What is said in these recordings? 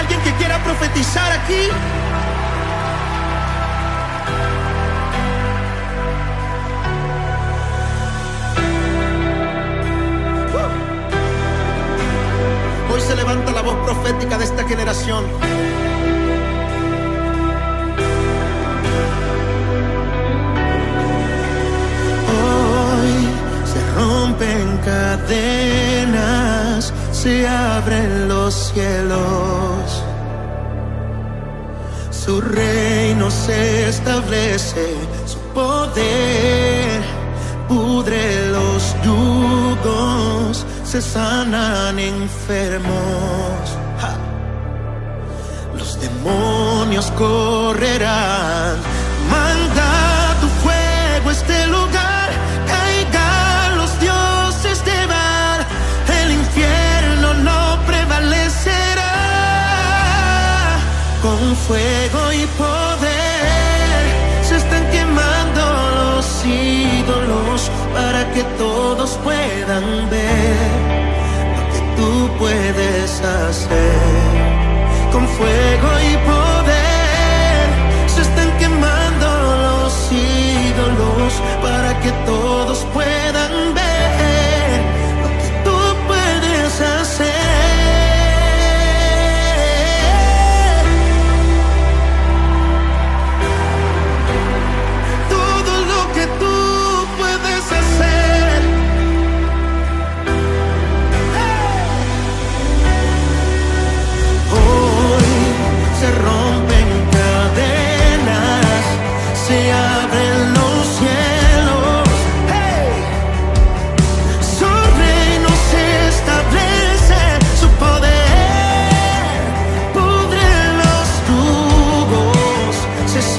alguien que quiera profetizar aquí? Hoy se levanta la voz profética de esta generación. Hoy se rompen cadenas, se abren los cielos. Su reino se establece, su poder pudre los yugos, se sanan enfermos. Los demonios correrán. Manda tu fuego este Con fuego y poder se están quemando los ídolos para que todos puedan ver lo que tú puedes hacer. Con fuego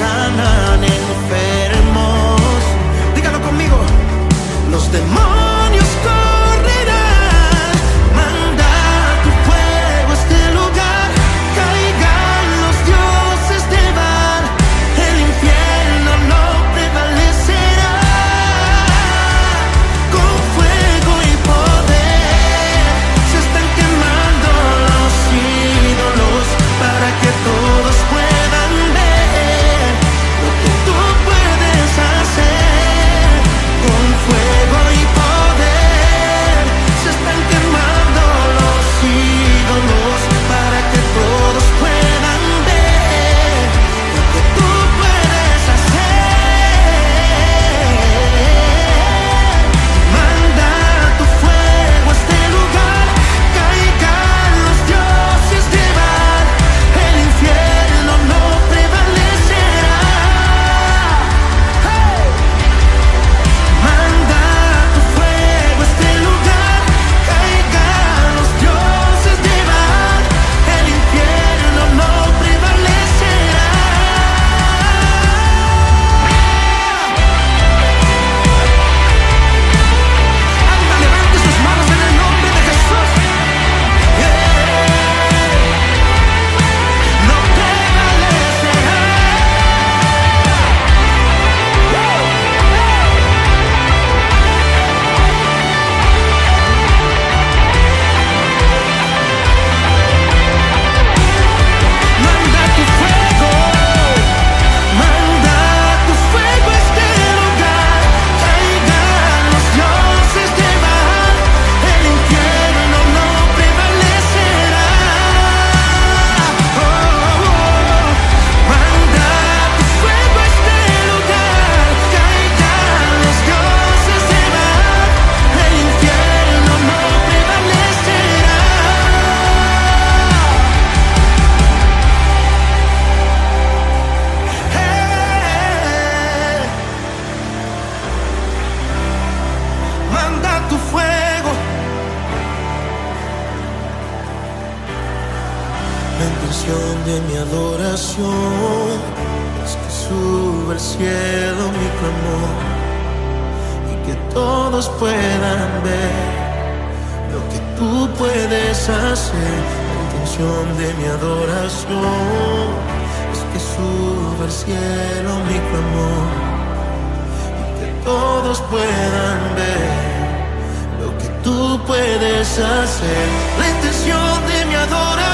se tu fuego. La intención de mi adoración es que suba al cielo mi clamor y que todos puedan ver lo que tú puedes hacer. La intención de mi adoración es que suba al cielo mi clamor y que todos puedan ver La intención de mi adoración